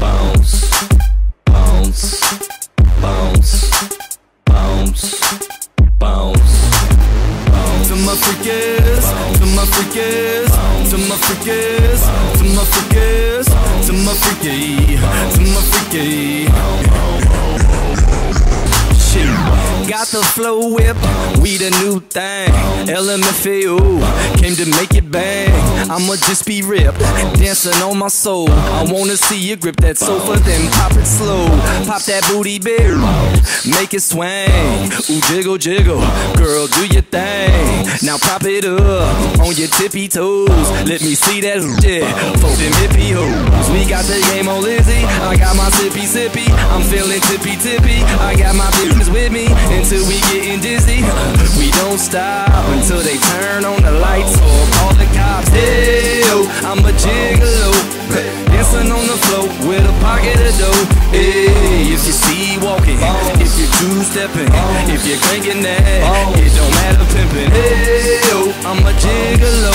bounce, bounce, bounce, bounce, bounce. To my freakies, to my freakies, to my freakies, to my. Flow whip. We the new thing. LMFAO came to make it bang. I'ma just be ripped, dancing on my soul. I wanna see you grip that sofa, then pop it slow. Pop that booty big, make it swing. Ooh, jiggle, jiggle, girl, do your thing. Now pop it up on your tippy toes. Let me see that shit for them hippie hoes. We got the game on Lizzie. I got my sippy sippy. I'm feeling tippy tippy. Stop until they turn on the lights or call the cops. Hey, yo, I'm a gigolo. Dancing on the floor with a pocket of dough. Hey, if you C-walking, if you're two stepping, if you're cranking that, it don't matter pimping. Hey, yo, I'm a gigolo.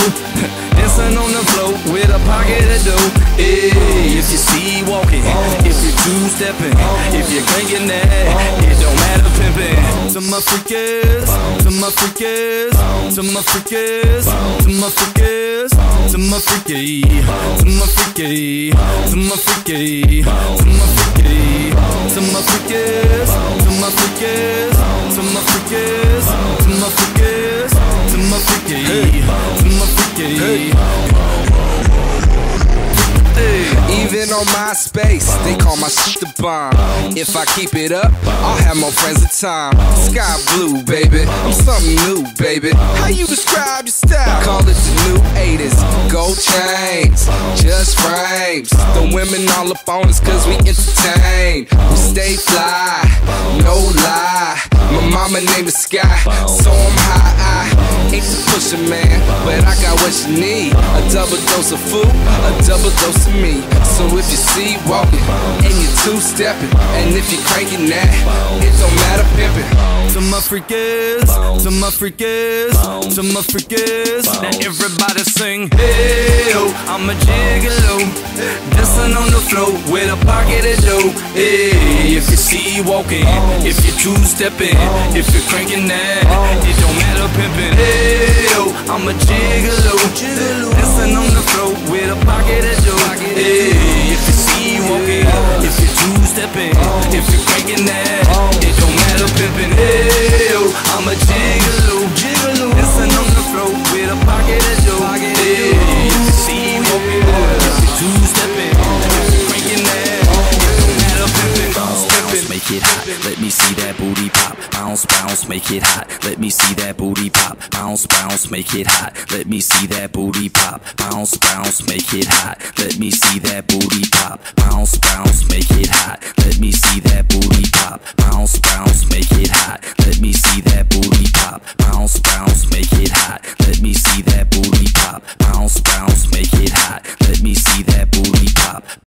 Dancing on the floor with a pocket of dough. Hey, if you C-walking, if you're two stepping, if you're cranking that, it don't matter pimping. To my freakers, to my freakers, to my freakers, to my freakers, to my freaky, to my freaky, to my freaky, to my freaky, to my freakers, to my freakers, to my freakers, to my freakers, to my freaky, to my freaky. Even on MySpace, they call my shit the bomb. If I keep it up, I'll have more friends at time. Sky Blu, baby. I'm something new, baby. How you describe your style? Call it the new 80s. Gold chains, just frames. The women all up on us cause we entertain. We stay fly, no lie. My mama name is Sky, so I'm high. I ain't the pusher man, but I got what you need. A double dose of food, a double dose of me. So if you see walking and you two stepping, and if you cranking that, it don't matter pimping. To my freakers, to my freakers, to my freakers. Now everybody sing, hey yo, I'm a gigolo, dancing on the floor with a pocket of dough. Hey, if you C-walking, if you two stepping, if you're cranking that, it don't matter pimping. Hey I'm a gigolo, dancing on the floor with a pocket of dough. Hey, if you see you walking, if you're two stepping, if you're cranking that, it don't matter pimping. Hey I'm a gigolo, Bounce, make it hot. Let me see that booty pop. Bounce, bounce, make it hot. Let me see that booty pop. Bounce, bounce, make it hot. Let me see that booty pop. Bounce, bounce, make it hot. Let me see that booty pop. Bounce, bounce, make it hot. Let me see that booty pop. Bounce, bounce, make it hot. Let me see that booty